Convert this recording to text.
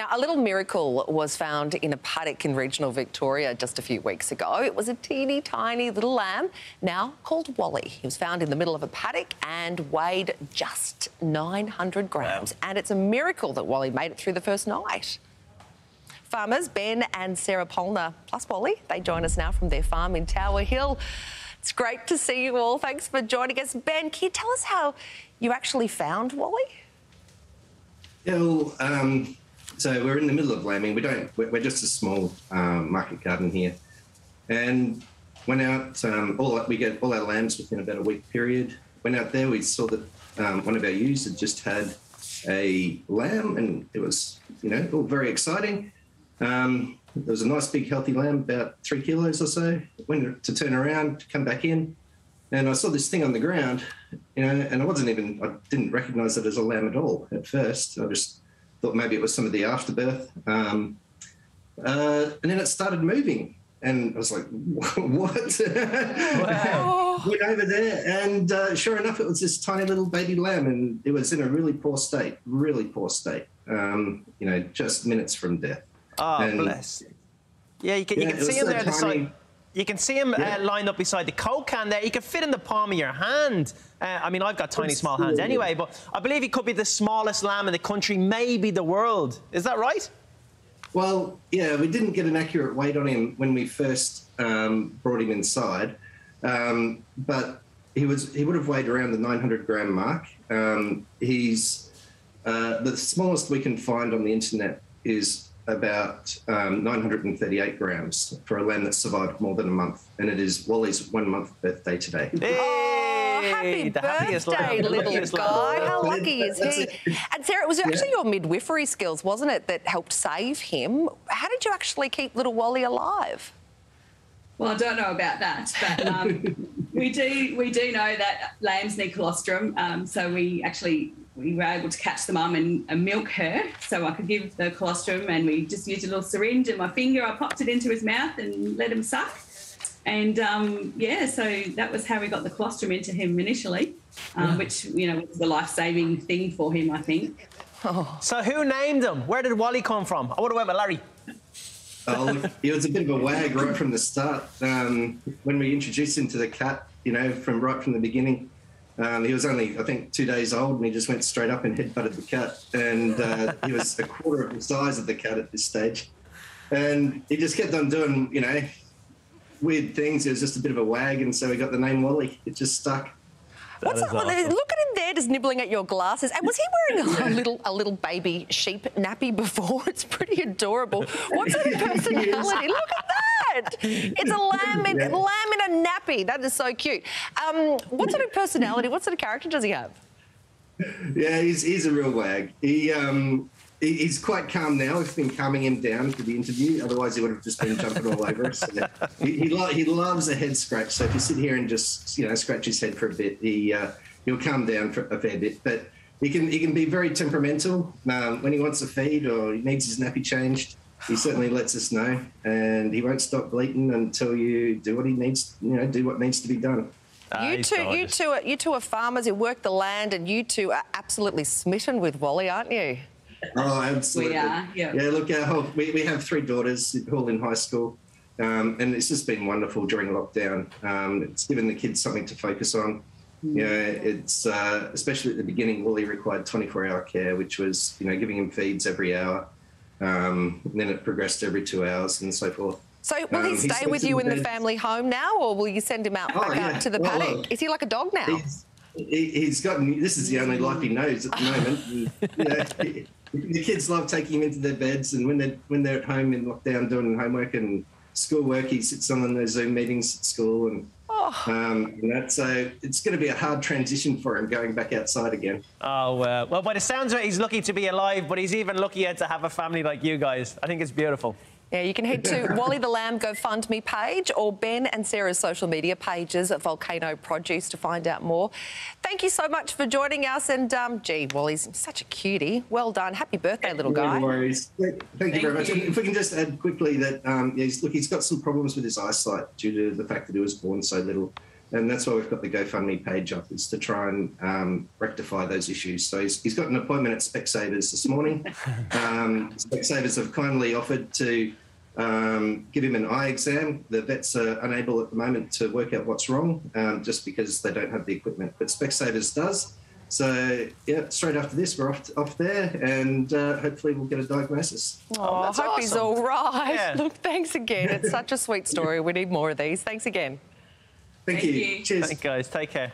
Now, a little miracle was found in a paddock in regional Victoria just a few weeks ago. It was a teeny tiny little lamb, now called Wally. He was found in the middle of a paddock and weighed just 900 grams. Wow. And it's a miracle that Wally made it through the first night. Farmers Ben and Sarah Polner, plus Wally, they join us now from their farm in Tower Hill. It's great to see you all. Thanks for joining us. Ben, can you tell us how you actually found Wally? Yeah, well, um, so we're in the middle of lambing. We don't. We're, just a small um, market garden here, and went out. Um, all we get all our lambs within about a week period. Went out there. We saw that um, one of our ewes had just had a lamb, and it was you know all very exciting. Um, there was a nice big healthy lamb, about three kilos or so. Went to turn around, come back in, and I saw this thing on the ground, you know, and I wasn't even, I didn't recognize it as a lamb at all at first. I just thought maybe it was some of the afterbirth. Um, uh, and then it started moving. And I was like, what? Wow. Went over there. And uh, sure enough, it was this tiny little baby lamb. And it was in a really poor state, really poor state, um, you know, just minutes from death. Oh, and, bless. Yeah, you can, yeah, you can see him there. Tiny, the you can see him yeah. uh, lined up beside the Coke can there. He can fit in the palm of your hand. Uh, I mean, I've got tiny, small hands anyway, but I believe he could be the smallest lamb in the country, maybe the world. Is that right? Well, yeah, we didn't get an accurate weight on him when we first um, brought him inside, um, but he was he would have weighed around the 900 gram mark. Um, he's uh, the smallest we can find on the internet is about um, 938 grams for a lamb that survived more than a month, and it is Wally's one month birthday today. Hey, oh, happy birthday, little guy! How lucky is he? And Sarah, it was actually yeah. your midwifery skills, wasn't it, that helped save him? How did you actually keep little Wally alive? Well, I don't know about that, but um, we do we do know that lambs need colostrum. Um, so we actually we were able to catch the mum and, and, milk her, so I could give the colostrum, and we just used a little syringe and my finger. I popped it into his mouth and let him suck, and um, yeah, so that was how we got the colostrum into him initially, um, which you know was the life saving thing for him, I think. Oh. So who named him? Where did Wally come from? I would have went with Larry. Oh, he was a bit of a wag right from the start. Um, when we introduced him to the cat, you know, from right from the beginning, um, he was only, I think, two days old, and he just went straight up and headbutted the cat. And uh, he was a quarter of the size of the cat at this stage. And he just kept on doing, you know, weird things. He was just a bit of a wag, and so he got the name Wally. It just stuck. What's that? Awesome. Look at him there, just nibbling at your glasses. And was he wearing a, little a little baby sheep nappy before? It's pretty adorable. What's sort of personality? Look It's a lamb in, yeah. lamb in a nappy. That is so cute. Um, what sort of personality? What sort of character does he have? Yeah, he's, he's a real wag. He um, he's quite calm now. We've been calming him down for the interview. Otherwise, he would have just been jumping all over us. he he, lo- he, loves a head scratch. So if you sit here and just you know scratch his head for a bit, he uh, he'll calm down for a fair bit. But he can he can be very temperamental um, when he wants a feed or he needs his nappy changed. He certainly lets us know, and he won't stop bleating until you do what he needs. You know, do what needs to be done. you two, you two, are, you two are farmers who work the land, and you two are absolutely smitten with Wally, aren't you? Oh, absolutely. We are, yeah. Yeah, look, our whole, we, we have three daughters all in high school. Um, and it's just been wonderful during lockdown. Um, it's given the kids something to focus on. Mm. You know, it's uh, especially at the beginning, Wally required 24 hour care, which was, you know, giving him feeds every hour. Um, then it progressed every two hours and so forth. So will he um, stay with you in the family home now, or will you send him out oh, back yeah. out to the well, paddock? Is he like a dog now? He's, he, has got. This is the only life he knows at the moment. And, you know, the kids love taking him into their beds, and when they're when they're at home in lockdown doing homework and schoolwork, he sits on those Zoom meetings at school, and, oh. um, that's so it's going to be a hard transition for him going back outside again. Oh uh, well, by the sounds of it, he's lucky to be alive, but he's even luckier to have a family like you guys. I think it's beautiful. Yeah, you can head to Wally the Lamb GoFundMe page or Ben and Sarah's social media pages at Volcano Produce to find out more. Thank you so much for joining us. And, um, gee, Wally's such a cutie. Well done. Happy birthday, little guy. No worries. Thank, Thank you very much. If we can just add quickly that, um, yeah, he's, look, he's got some problems with his eyesight due to the fact that he was born so little. And that's why we've got the GoFundMe page up, is to try and um, rectify those issues. So he's, he's got an appointment at Specsavers this morning. Um, Specsavers have kindly offered to um, give him an eye exam. The vets are unable at the moment to work out what's wrong um, just because they don't have the equipment, but Specsavers does. So, yeah, straight after this, we're off, off there and uh, hopefully we'll get a diagnosis. Oh, I that's hope he's awesome. all right. Yeah. Look, thanks again. It's such a sweet story. We need more of these. Thanks again. Thank, Thank you. you. Cheers. Thank you, guys. Take care.